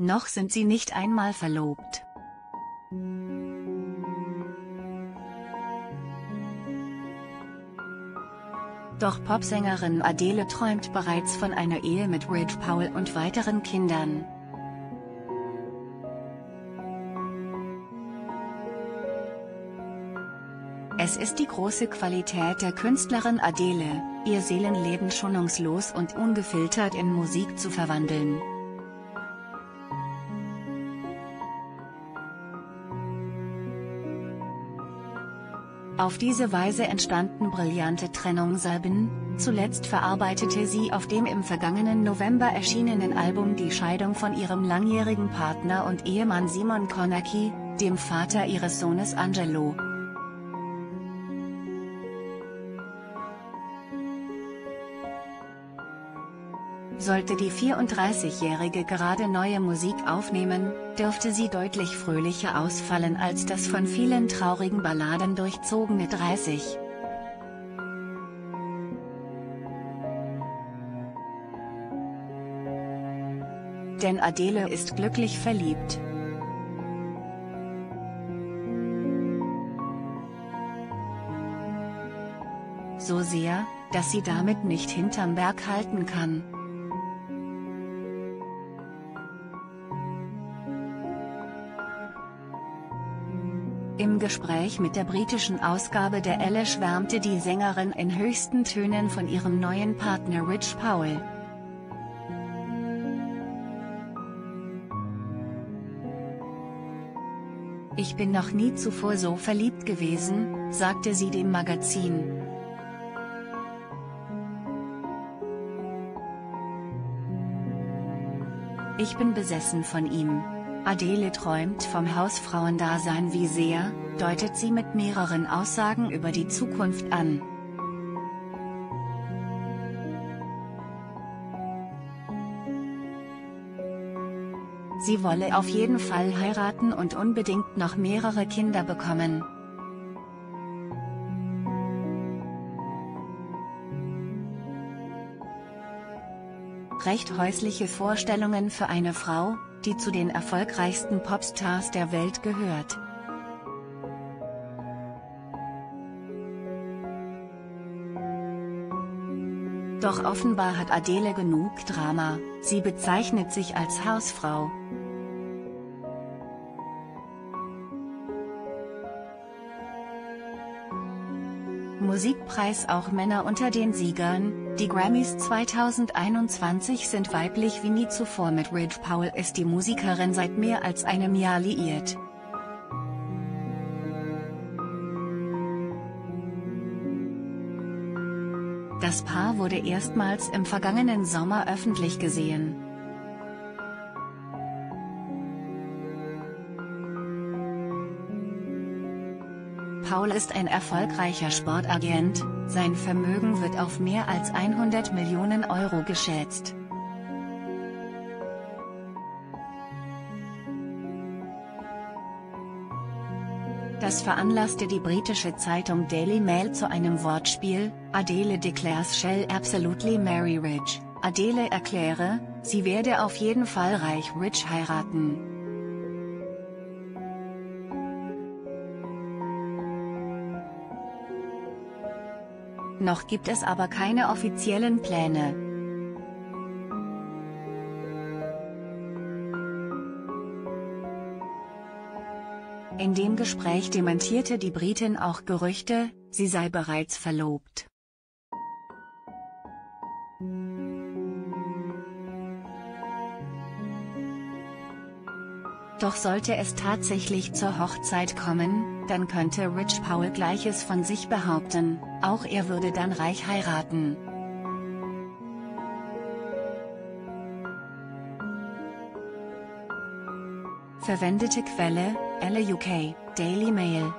Noch sind sie nicht einmal verlobt. Doch Popsängerin Adele träumt bereits von einer Ehe mit Rich Powell und weiteren Kindern. Es ist die große Qualität der Künstlerin Adele, ihr Seelenleben schonungslos und ungefiltert in Musik zu verwandeln. Auf diese Weise entstanden brillante Trennungsalben, zuletzt verarbeitete sie auf dem im vergangenen November erschienenen Album die Scheidung von ihrem langjährigen Partner und Ehemann Simon Konaki, dem Vater ihres Sohnes Angelo. Sollte die 34-Jährige gerade neue Musik aufnehmen, dürfte sie deutlich fröhlicher ausfallen als das von vielen traurigen Balladen durchzogene 30. Denn Adele ist glücklich verliebt. So sehr, dass sie damit nicht hinterm Berg halten kann. Im Gespräch mit der britischen Ausgabe der Elle schwärmte die Sängerin in höchsten Tönen von ihrem neuen Partner Rich Powell. Ich bin noch nie zuvor so verliebt gewesen, sagte sie dem Magazin. Ich bin besessen von ihm. Adele träumt vom Hausfrauendasein wie sehr, deutet sie mit mehreren Aussagen über die Zukunft an. Sie wolle auf jeden Fall heiraten und unbedingt noch mehrere Kinder bekommen. Recht häusliche Vorstellungen für eine Frau, die zu den erfolgreichsten Popstars der Welt gehört. Doch offenbar hat Adele genug Drama, sie bezeichnet sich als Hausfrau. Musikpreis auch Männer unter den Siegern, die Grammys 2021 sind weiblich wie nie zuvor mit Ridge Powell ist die Musikerin seit mehr als einem Jahr liiert. Das Paar wurde erstmals im vergangenen Sommer öffentlich gesehen. Paul ist ein erfolgreicher Sportagent, sein Vermögen wird auf mehr als 100 Millionen Euro geschätzt. Das veranlasste die britische Zeitung Daily Mail zu einem Wortspiel, Adele declares shall absolutely marry Rich, Adele erkläre, sie werde auf jeden Fall reich Rich heiraten. Noch gibt es aber keine offiziellen Pläne. In dem Gespräch dementierte die Britin auch Gerüchte, sie sei bereits verlobt. Doch sollte es tatsächlich zur Hochzeit kommen, dann könnte Rich Powell Gleiches von sich behaupten, auch er würde dann reich heiraten. Verwendete Quelle, Elle UK, Daily Mail